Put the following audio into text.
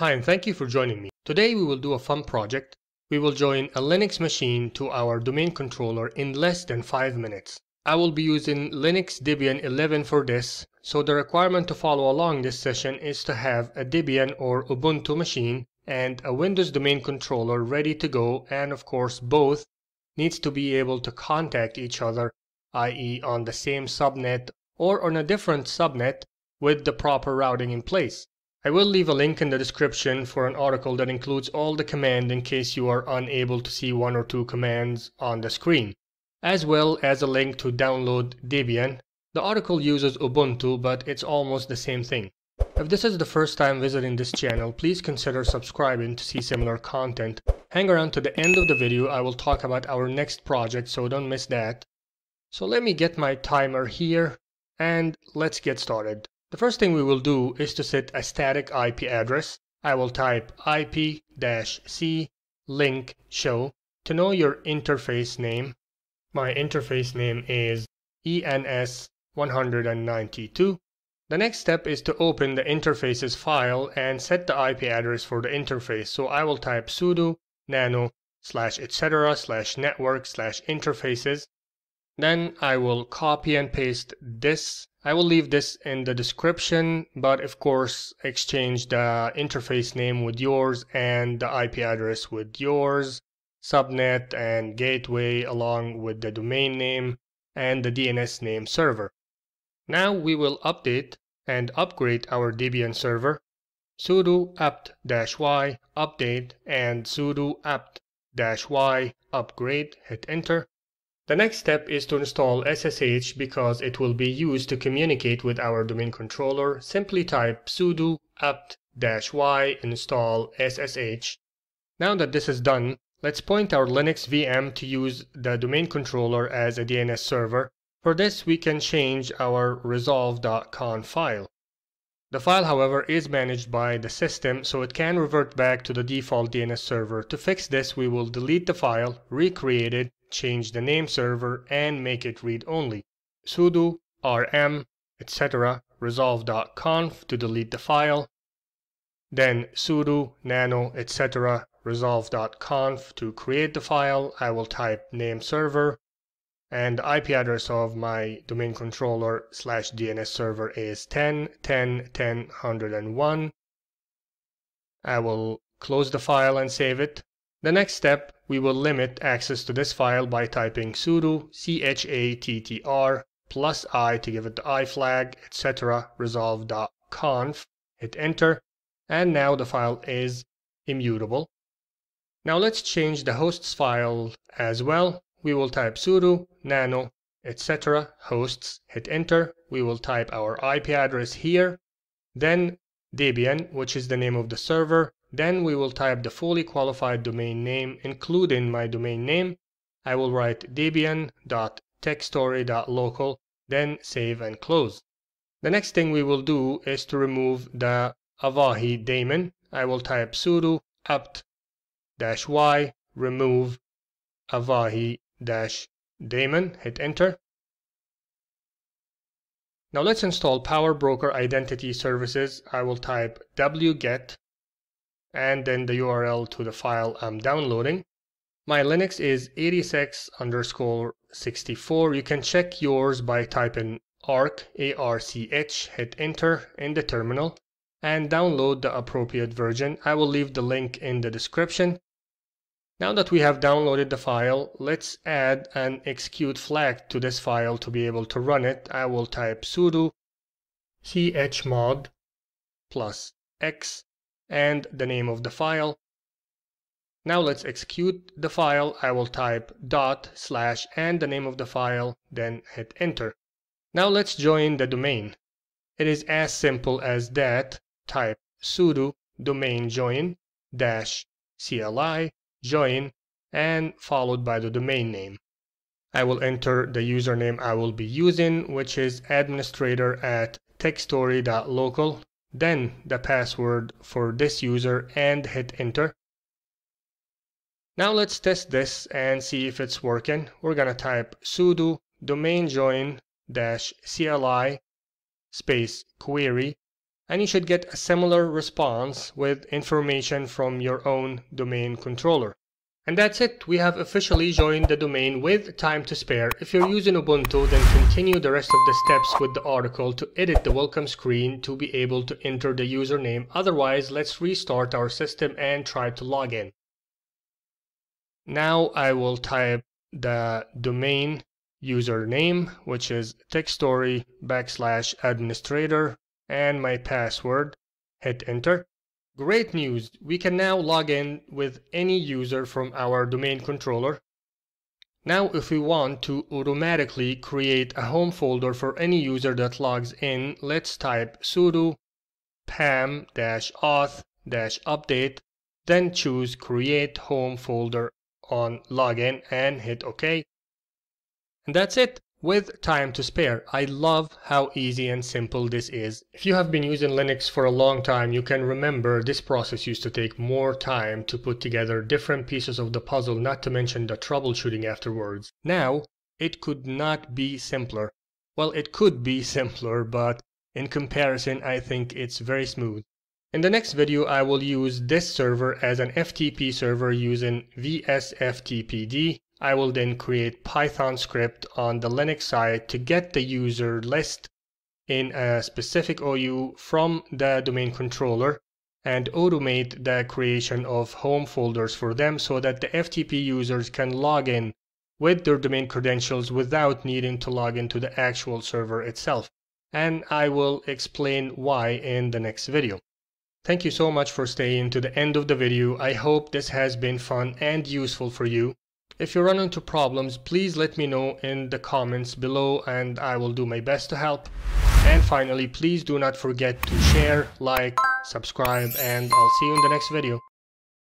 Hi and thank you for joining me. Today we will do a fun project. We will join a Linux machine to our domain controller in less than 5 minutes. I will be using Linux Debian 11 for this, so the requirement to follow along this session is to have a Debian or Ubuntu machine and a Windows domain controller ready to go and of course both needs to be able to contact each other, i.e. on the same subnet or on a different subnet with the proper routing in place. I will leave a link in the description for an article that includes all the command in case you are unable to see one or two commands on the screen, as well as a link to download Debian. The article uses Ubuntu, but it's almost the same thing. If this is the first time visiting this channel, please consider subscribing to see similar content. Hang around to the end of the video, I will talk about our next project, so don't miss that. So let me get my timer here, and let's get started. The first thing we will do is to set a static IP address. I will type ip-c link show to know your interface name. My interface name is ENS192. The next step is to open the interfaces file and set the IP address for the interface. So I will type sudo nano slash etc slash network slash interfaces. Then I will copy and paste this I will leave this in the description, but of course exchange the interface name with yours and the IP address with yours, subnet and gateway along with the domain name and the DNS name server. Now we will update and upgrade our Debian server sudo apt-y update and sudo apt-y upgrade, hit enter. The next step is to install SSH because it will be used to communicate with our domain controller. Simply type sudo apt-y install SSH. Now that this is done, let's point our Linux VM to use the domain controller as a DNS server. For this, we can change our resolv.conf file. The file, however, is managed by the system, so it can revert back to the default DNS server. To fix this, we will delete the file, recreate it, change the name server and make it read-only. sudo rm etc resolv.conf to delete the file. Then sudo nano etc resolv.conf to create the file. I will type name server and the IP address of my domain controller slash DNS server is 10 10 10 101. I will close the file and save it. The next step, we will limit access to this file by typing sudo chattr plus i to give it the i flag, etc. resolv.conf. Hit enter, and now the file is immutable. Now let's change the hosts file as well. We will type sudo nano etc. hosts. Hit enter. We will type our IP address here, then Debian, which is the name of the server, then we will type the fully qualified domain name, including my domain name. I will write debian.techstory.local, then save and close. The next thing we will do is to remove the Avahi daemon. I will type sudo apt-y remove avahi-daemon, hit enter. Now let's install PowerBroker Identity Services. I will type wget and then the URL to the file I'm downloading. My Linux is 86 underscore 64. You can check yours by typing arch, A-R-C-H, hit enter in the terminal, and download the appropriate version. I will leave the link in the description. Now that we have downloaded the file, let's add an execute flag to this file to be able to run it. I will type sudo chmod plus x and the name of the file. Now let's execute the file. I will type dot slash and the name of the file, then hit enter. Now let's join the domain. It is as simple as that. Type sudo domain join dash CLI join and followed by the domain name. I will enter the username I will be using, which is administrator at techstory.local then the password for this user and hit enter. Now let's test this and see if it's working. We're gonna type sudo domain join dash CLI space query. and you should get a similar response with information from your own domain controller. And that's it, we have officially joined the domain with time to spare. If you're using Ubuntu, then continue the rest of the steps with the article to edit the welcome screen to be able to enter the username. Otherwise, let's restart our system and try to log in. Now I will type the domain username, which is techstory backslash administrator, and my password. Hit enter. Great news! We can now log in with any user from our domain controller. Now if we want to automatically create a home folder for any user that logs in, let's type sudo pam-auth-update, then choose create home folder on login and hit OK. And that's it with time to spare. I love how easy and simple this is. If you have been using Linux for a long time, you can remember this process used to take more time to put together different pieces of the puzzle, not to mention the troubleshooting afterwards. Now, it could not be simpler. Well, it could be simpler, but in comparison, I think it's very smooth. In the next video, I will use this server as an FTP server using VSFTPD I will then create Python script on the Linux side to get the user list in a specific OU from the domain controller and automate the creation of home folders for them so that the FTP users can log in with their domain credentials without needing to log into the actual server itself. And I will explain why in the next video. Thank you so much for staying to the end of the video. I hope this has been fun and useful for you. If you run into problems, please let me know in the comments below and I will do my best to help. And finally, please do not forget to share, like, subscribe, and I'll see you in the next video.